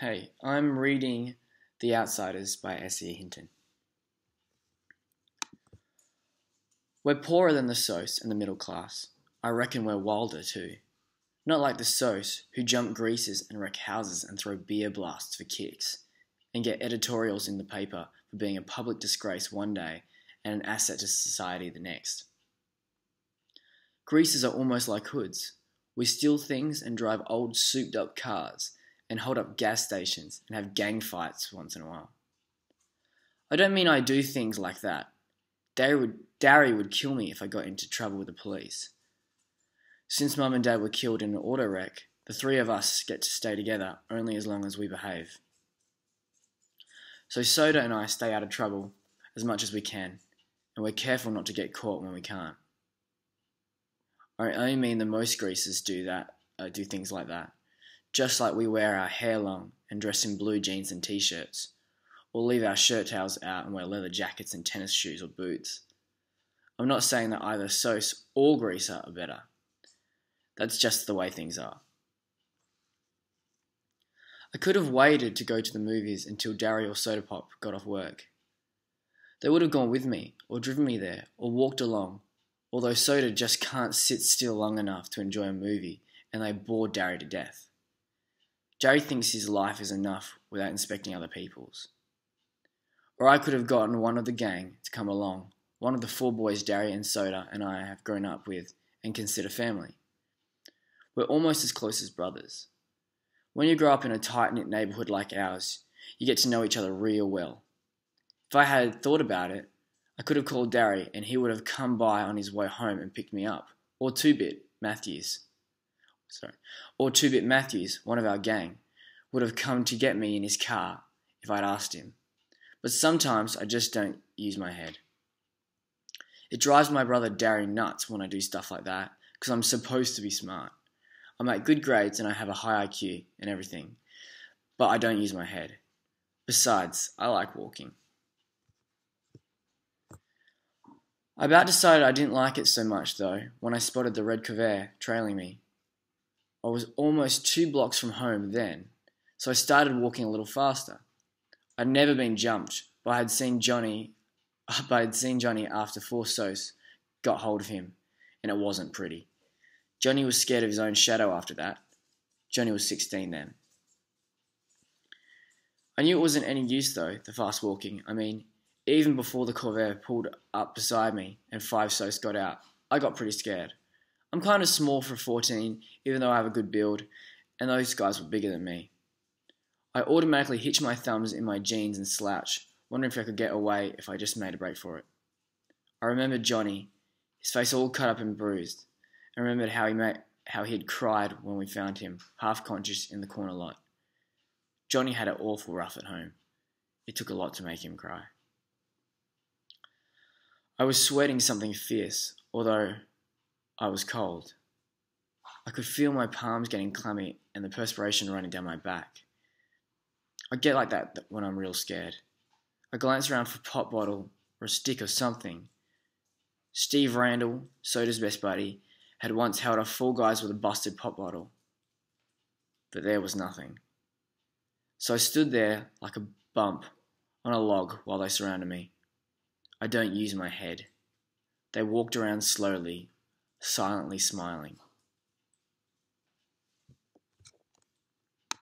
Hey, I'm reading The Outsiders by S.E. Hinton. We're poorer than the Socs and the middle class. I reckon we're wilder too. Not like the Socs, who jump greasers and wreck houses and throw beer blasts for kicks, and get editorials in the paper for being a public disgrace one day and an asset to society the next. Greasers are almost like hoods. We steal things and drive old souped up cars and hold up gas stations and have gang fights once in a while. I don't mean I do things like that. Darry would, Darry would kill me if I got into trouble with the police. Since Mum and Dad were killed in an auto wreck, the three of us get to stay together only as long as we behave. So Soda and I stay out of trouble as much as we can, and we're careful not to get caught when we can't. I only mean the most greasers do that, uh, do things like that just like we wear our hair long and dress in blue jeans and t shirts, or leave our shirt tails out and wear leather jackets and tennis shoes or boots. I'm not saying that either Socs or Greaser are better. That's just the way things are. I could have waited to go to the movies until Darry or Sodapop got off work. They would have gone with me, or driven me there, or walked along, although Soda just can't sit still long enough to enjoy a movie, and they bore Darry to death. Jerry thinks his life is enough without inspecting other people's. Or I could have gotten one of the gang to come along, one of the four boys Darry and Soda and I have grown up with and consider family. We're almost as close as brothers. When you grow up in a tight knit neighbourhood like ours, you get to know each other real well. If I had thought about it, I could have called Darry and he would have come by on his way home and picked me up, or Two Bit Matthews sorry, or Two Bit Matthews, one of our gang, would have come to get me in his car if I'd asked him. But sometimes I just don't use my head. It drives my brother Darry nuts when I do stuff like that because I'm supposed to be smart. I make good grades and I have a high IQ and everything, but I don't use my head. Besides, I like walking. I about decided I didn't like it so much though when I spotted the red Corvair trailing me. I was almost two blocks from home then, so I started walking a little faster. I'd never been jumped, but I had seen Johnny, but I'd seen Johnny after four Socs got hold of him, and it wasn't pretty. Johnny was scared of his own shadow after that. Johnny was 16 then. I knew it wasn't any use though, the fast walking. I mean, even before the Corvair pulled up beside me and five Socs got out, I got pretty scared. I'm kind of small for 14, even though I have a good build, and those guys were bigger than me. I automatically hitched my thumbs in my jeans and slouch, wondering if I could get away if I just made a break for it. I remembered Johnny, his face all cut up and bruised, and remembered how he how he had cried when we found him, half conscious in the corner lot. Johnny had it awful rough at home. It took a lot to make him cry. I was sweating something fierce, although I was cold. I could feel my palms getting clammy and the perspiration running down my back. I get like that when I'm real scared. I glance around for a pop bottle or a stick or something. Steve Randle, Soda's best buddy, had once held off four guys with a busted pop bottle. But there was nothing. So I stood there like a bump on a log while they surrounded me. I don't use my head. They walked around slowly, silently smiling.